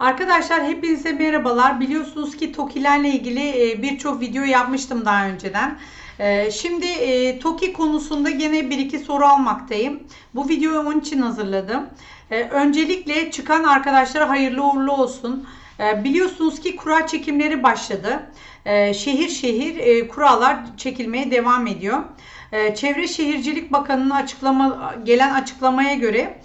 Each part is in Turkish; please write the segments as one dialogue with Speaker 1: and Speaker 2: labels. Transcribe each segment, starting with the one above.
Speaker 1: Arkadaşlar hepinize merhabalar. Biliyorsunuz ki TOKİ'lerle ilgili e, birçok video yapmıştım daha önceden. E, şimdi e, TOKİ konusunda gene bir iki soru almaktayım. Bu videoyu onun için hazırladım. Öncelikle çıkan arkadaşlara hayırlı uğurlu olsun. Biliyorsunuz ki kura çekimleri başladı. Şehir şehir kurallar çekilmeye devam ediyor. Çevre Şehircilik Bakanı'nın açıklama gelen açıklamaya göre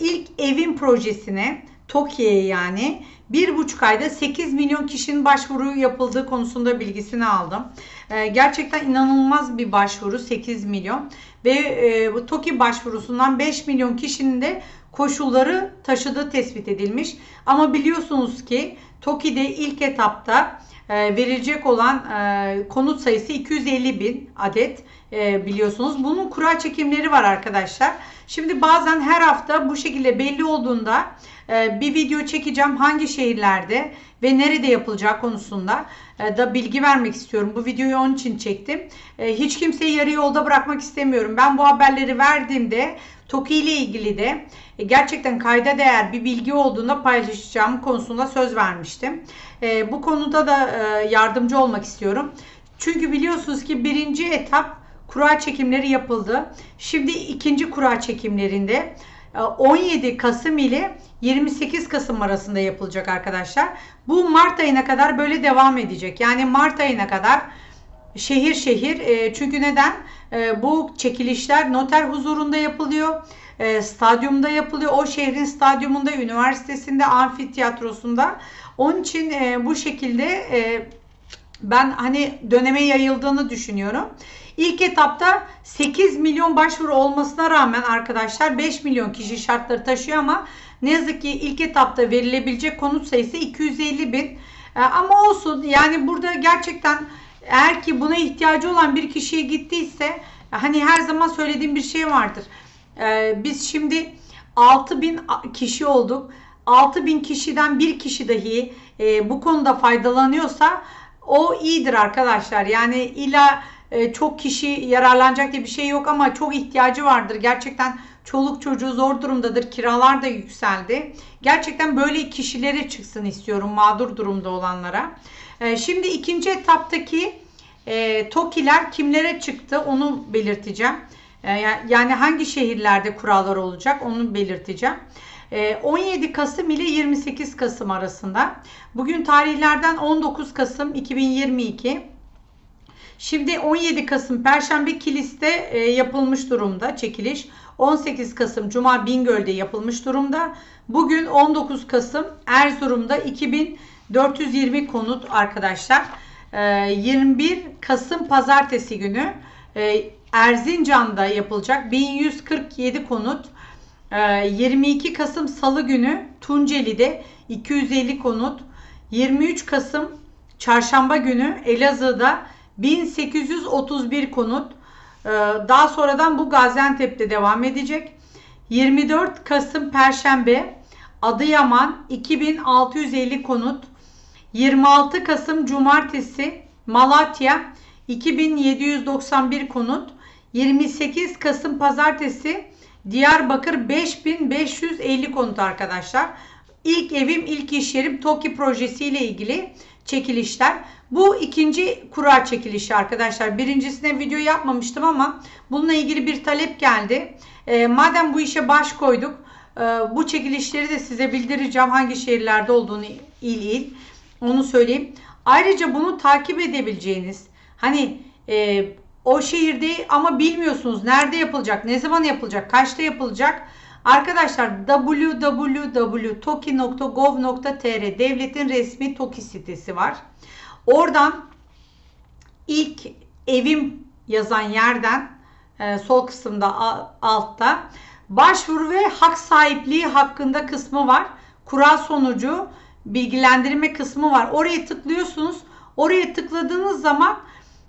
Speaker 1: ilk evin projesine TOKİ'ye yani bir buçuk ayda 8 milyon kişinin başvuru yapıldığı konusunda bilgisini aldım. Ee, gerçekten inanılmaz bir başvuru 8 milyon ve e, TOKİ başvurusundan 5 milyon kişinin de koşulları taşıdığı tespit edilmiş. Ama biliyorsunuz ki TOKİ'de ilk etapta verilecek olan e, konut sayısı 250 bin adet e, biliyorsunuz. Bunun kura çekimleri var arkadaşlar. Şimdi bazen her hafta bu şekilde belli olduğunda ee, bir video çekeceğim hangi şehirlerde ve nerede yapılacak konusunda e, da bilgi vermek istiyorum. Bu videoyu onun için çektim. E, hiç kimseyi yarı yolda bırakmak istemiyorum. Ben bu haberleri verdiğimde TOKİ ile ilgili de e, gerçekten kayda değer bir bilgi olduğunda paylaşacağım konusunda söz vermiştim. Bu konuda da yardımcı olmak istiyorum. Çünkü biliyorsunuz ki birinci etap kura çekimleri yapıldı. Şimdi ikinci kura çekimlerinde 17 Kasım ile 28 Kasım arasında yapılacak arkadaşlar. Bu Mart ayına kadar böyle devam edecek. Yani Mart ayına kadar şehir şehir e, çünkü neden? E, bu çekilişler noter huzurunda yapılıyor. E, stadyumda yapılıyor. O şehrin stadyumunda, üniversitesinde, amfiteyatrosunda. Onun için bu şekilde ben hani döneme yayıldığını düşünüyorum. İlk etapta 8 milyon başvuru olmasına rağmen arkadaşlar 5 milyon kişi şartları taşıyor ama ne yazık ki ilk etapta verilebilecek konut sayısı 250 bin. E, ama olsun yani burada gerçekten eğer ki buna ihtiyacı olan bir kişiye gittiyse hani her zaman söylediğim bir şey vardır. E, biz şimdi 6 bin kişi olduk. 6 bin kişiden bir kişi dahi e, bu konuda faydalanıyorsa o iyidir arkadaşlar. Yani illa çok kişi yararlanacak diye bir şey yok ama çok ihtiyacı vardır. Gerçekten Çoluk çocuğu zor durumdadır. Kiralar da yükseldi. Gerçekten böyle kişilere çıksın istiyorum mağdur durumda olanlara. Ee, şimdi ikinci etaptaki e, TOKİ'ler kimlere çıktı onu belirteceğim. Ee, yani hangi şehirlerde kurallar olacak onu belirteceğim. 17 ee, Kasım ile 28 Kasım arasında. Bugün tarihlerden 19 Kasım 2022. Şimdi 17 Kasım Perşembe Kilis'te e, yapılmış durumda çekiliş. 18 Kasım Cuma Bingöl'de yapılmış durumda. Bugün 19 Kasım Erzurum'da 2420 konut arkadaşlar. 21 ee, Kasım Pazartesi günü e, Erzincan'da yapılacak 1147 konut. 22 ee, Kasım Salı günü Tunceli'de 250 konut. 23 Kasım Çarşamba günü Elazığ'da 1831 konut. Ee, daha sonradan bu Gaziantep'te devam edecek. 24 Kasım Perşembe Adıyaman 2650 konut. 26 Kasım Cumartesi Malatya 2791 konut. 28 Kasım Pazartesi Diyarbakır 5550 konut arkadaşlar. İlk evim, ilk iş yerim TOKİ projesiyle ilgili çekilişler. Bu ikinci kura çekilişi arkadaşlar. Birincisine video yapmamıştım ama bununla ilgili bir talep geldi. E, madem bu işe baş koyduk e, bu çekilişleri de size bildireceğim. Hangi şehirlerde olduğunu il il. Onu söyleyeyim. Ayrıca bunu takip edebileceğiniz hani e, o şehirde ama bilmiyorsunuz nerede yapılacak, ne zaman yapılacak, kaçta yapılacak. Arkadaşlar www.toki.gov.tr devletin resmi TOKİ sitesi var. Oradan ilk evim yazan yerden e, sol kısımda altta başvuru ve hak sahipliği hakkında kısmı var. Kura sonucu bilgilendirme kısmı var. Oraya tıklıyorsunuz. Oraya tıkladığınız zaman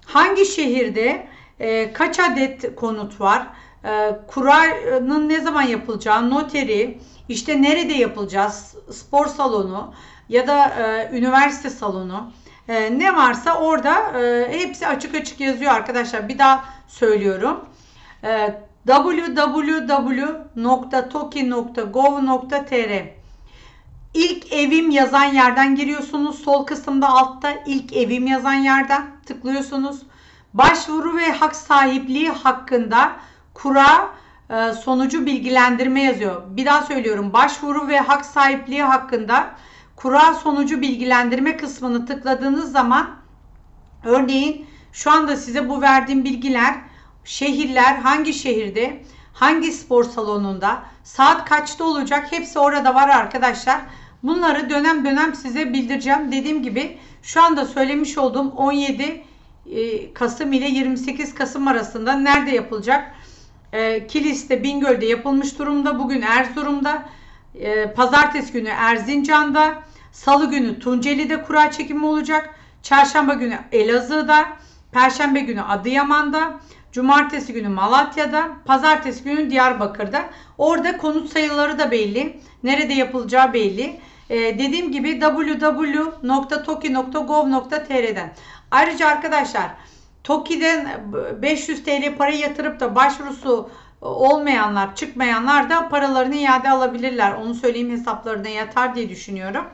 Speaker 1: hangi şehirde e, kaç adet konut var, e, kuranın ne zaman yapılacağı, noteri, işte nerede yapılacağız, spor salonu ya da e, üniversite salonu, e, ne varsa orada e, hepsi açık açık yazıyor arkadaşlar. Bir daha söylüyorum. Www.toki.gov.tr İlk evim yazan yerden giriyorsunuz. Sol kısımda altta ilk evim yazan yerden tıklıyorsunuz. Başvuru ve hak sahipliği hakkında kura e, sonucu bilgilendirme yazıyor. Bir daha söylüyorum. Başvuru ve hak sahipliği hakkında kura sonucu bilgilendirme kısmını tıkladığınız zaman örneğin şu anda size bu verdiğim bilgiler şehirler hangi şehirde hangi spor salonunda saat kaçta olacak hepsi orada var arkadaşlar. Bunları dönem dönem size bildireceğim. Dediğim gibi şu anda söylemiş olduğum 17 e, Kasım ile 28 Kasım arasında nerede yapılacak? E, Kilis'te, Bingöl'de yapılmış durumda. Bugün Erzurum'da, e, pazartesi günü Erzincan'da, salı günü Tunceli'de kura çekimi olacak. Çarşamba günü Elazığ'da, perşembe günü Adıyaman'da, cumartesi günü Malatya'da, pazartesi günü Diyarbakır'da. Orada konut sayıları da belli. Nerede yapılacağı belli. Ee, dediğim gibi www.toki.gov.tr'den. Ayrıca arkadaşlar TOKİ'den 500 TL para yatırıp da başvurusu olmayanlar, çıkmayanlar da paralarını iade alabilirler. Onu söyleyeyim hesaplarına yatar diye düşünüyorum.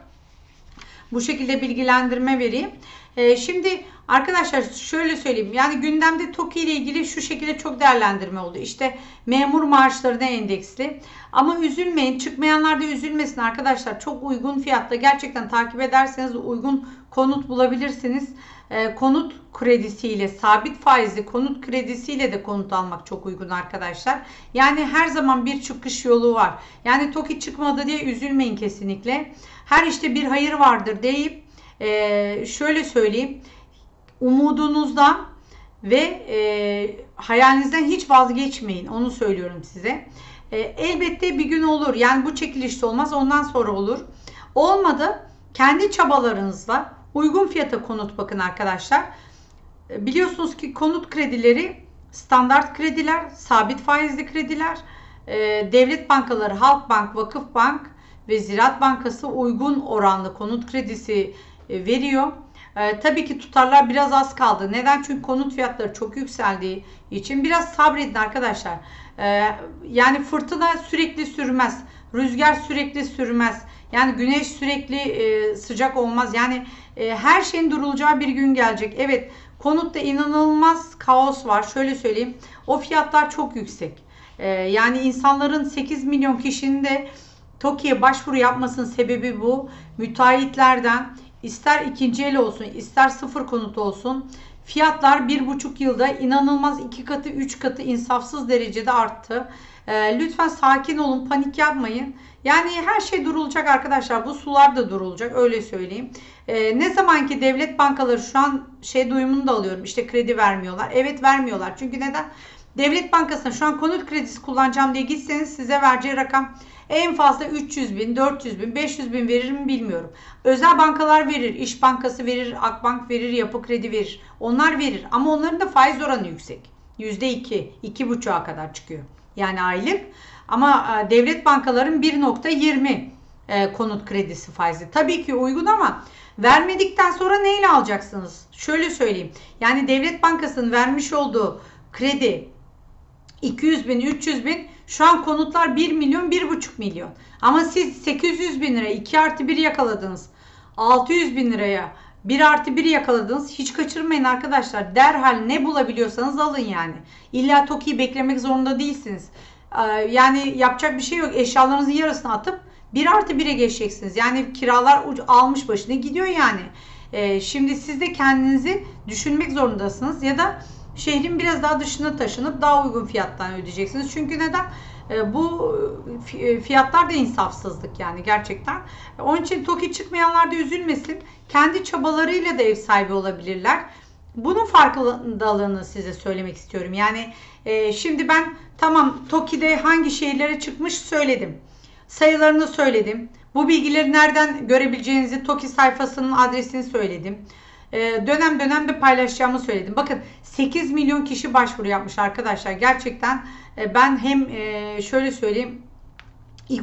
Speaker 1: Bu şekilde bilgilendirme vereyim. Ee, şimdi arkadaşlar şöyle söyleyeyim. Yani gündemde TOKİ ile ilgili şu şekilde çok değerlendirme oldu. İşte memur maaşlarına endeksli. Ama üzülmeyin. Çıkmayanlar da üzülmesin arkadaşlar. Çok uygun fiyatta gerçekten takip ederseniz uygun konut bulabilirsiniz. Ee, konut kredisiyle sabit faizli konut kredisiyle de konut almak çok uygun arkadaşlar. Yani her zaman bir çıkış yolu var. Yani TOKİ çıkmadı diye üzülmeyin kesinlikle. Her işte bir hayır vardır deyip e, şöyle söyleyeyim. Umudunuzdan ve e, hayalinizden hiç vazgeçmeyin. Onu söylüyorum size. E, elbette bir gün olur. Yani bu çekilişte olmaz. Ondan sonra olur. Olmadı. Kendi çabalarınızla uygun fiyata konut bakın arkadaşlar. E, biliyorsunuz ki konut kredileri standart krediler, sabit faizli krediler, e, devlet bankaları, Halkbank, Vakıfbank ve Ziraat Bankası uygun oranlı konut kredisi veriyor. E, tabii ki tutarlar biraz az kaldı. Neden? Çünkü konut fiyatları çok yükseldiği için biraz sabredin arkadaşlar. E, yani fırtına sürekli sürmez. Rüzgar sürekli sürmez. Yani güneş sürekli e, sıcak olmaz. Yani e, her şeyin durulacağı bir gün gelecek. Evet konutta inanılmaz kaos var. Şöyle söyleyeyim. O fiyatlar çok yüksek. E, yani insanların 8 milyon kişinin de TOKİ'ye başvuru yapmasının sebebi bu. Müteahhitlerden ister ikinci el olsun ister sıfır konut olsun fiyatlar bir buçuk yılda inanılmaz iki katı üç katı insafsız derecede arttı. E, lütfen sakin olun panik yapmayın. Yani her şey durulacak arkadaşlar. Bu sular da durulacak öyle söyleyeyim. E, ne zaman ki devlet bankaları şu an şey duyumunu da alıyorum. İşte kredi vermiyorlar. Evet vermiyorlar. Çünkü neden? Devlet bankasına şu an konut kredisi kullanacağım diye gitseniz size vereceği rakam en fazla 300 bin, 400 bin, 500 bin verir mi bilmiyorum. Özel bankalar verir. İş Bankası verir, Akbank verir, Yapı Kredi verir. Onlar verir. Ama onların da faiz oranı yüksek. %2, 2,5'a kadar çıkıyor. Yani aylık. Ama e, devlet bankaların 1.20 e, konut kredisi faizi. Tabii ki uygun ama vermedikten sonra neyle alacaksınız? Şöyle söyleyeyim. Yani devlet bankasının vermiş olduğu kredi 200 bin, 300 bin şu an konutlar 1 milyon, 1,5 milyon. Ama siz 800 bin liraya 2 artı 1 yakaladınız. 600 bin liraya 1 artı 1 yakaladınız. Hiç kaçırmayın arkadaşlar. Derhal ne bulabiliyorsanız alın yani. İlla TOKİ'yi beklemek zorunda değilsiniz. Ee, yani yapacak bir şey yok. Eşyalarınızın yarısını atıp 1 artı 1'e geçeceksiniz. Yani kiralar almış başını gidiyor yani. Ee, şimdi siz de kendinizi düşünmek zorundasınız. Ya da şehrin biraz daha dışına taşınıp daha uygun fiyattan ödeyeceksiniz. Çünkü neden? E, bu e, fiyatlar da insafsızlık yani gerçekten. Onun için TOKİ çıkmayanlar da üzülmesin. Kendi çabalarıyla da ev sahibi olabilirler. Bunun farkındalığını size söylemek istiyorum. Yani e, şimdi ben tamam TOKİ'de hangi şehirlere çıkmış söyledim. Sayılarını söyledim. Bu bilgileri nereden görebileceğinizi TOKİ sayfasının adresini söyledim. Ee, dönem dönem de paylaşacağımı söyledim. Bakın 8 milyon kişi başvuru yapmış arkadaşlar. Gerçekten e, ben hem e, şöyle söyleyeyim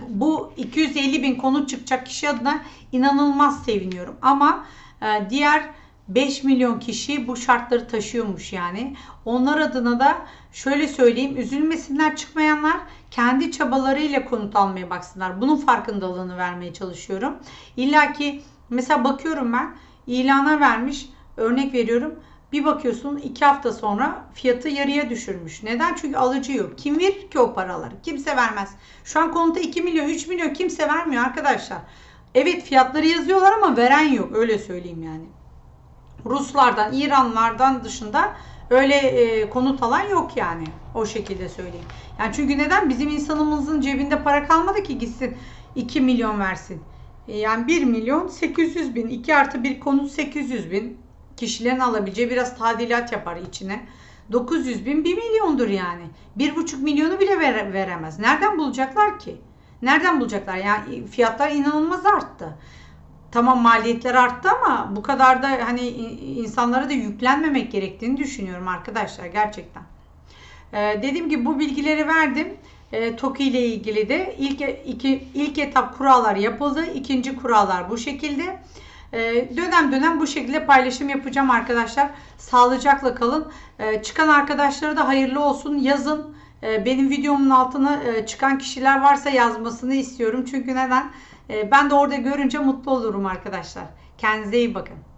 Speaker 1: bu 250 bin konut çıkacak kişi adına inanılmaz seviniyorum. Ama e, diğer 5 milyon kişi bu şartları taşıyormuş yani. Onlar adına da şöyle söyleyeyim üzülmesinler çıkmayanlar kendi çabalarıyla konut almaya baksınlar. Bunun farkındalığını vermeye çalışıyorum. İlla ki mesela bakıyorum ben ilana vermiş örnek veriyorum. Bir bakıyorsun iki hafta sonra fiyatı yarıya düşürmüş. Neden? Çünkü alıcı yok. Kim verir ki o paraları? Kimse vermez. Şu an konuta 2 milyon 3 milyon kimse vermiyor arkadaşlar. Evet fiyatları yazıyorlar ama veren yok. Öyle söyleyeyim yani. Ruslardan, İranlardan dışında öyle e, konut alan yok yani. O şekilde söyleyeyim. Yani çünkü neden? Bizim insanımızın cebinde para kalmadı ki gitsin 2 milyon versin. Yani 1 milyon 800 bin. 2 artı bir konut 800 bin. Kişilerin alabileceği biraz tadilat yapar içine. 900 bin 1 milyondur yani. 1,5 milyonu bile vere- veremez. Nereden bulacaklar ki? Nereden bulacaklar? Yani fiyatlar inanılmaz arttı. Tamam maliyetler arttı ama bu kadar da hani insanlara da yüklenmemek gerektiğini düşünüyorum arkadaşlar gerçekten. Ee, dediğim gibi bu bilgileri verdim. Ee, TOKİ ile ilgili de ilk iki, ilk etap kurallar yapıldı. İkinci kurallar bu şekilde. Ee, dönem dönem bu şekilde paylaşım yapacağım arkadaşlar. Sağlıcakla kalın. Ee, çıkan arkadaşlara da hayırlı olsun. Yazın. Ee, benim videomun altına e, çıkan kişiler varsa yazmasını istiyorum. Çünkü neden? Ee, ben de orada görünce mutlu olurum arkadaşlar. Kendinize iyi bakın.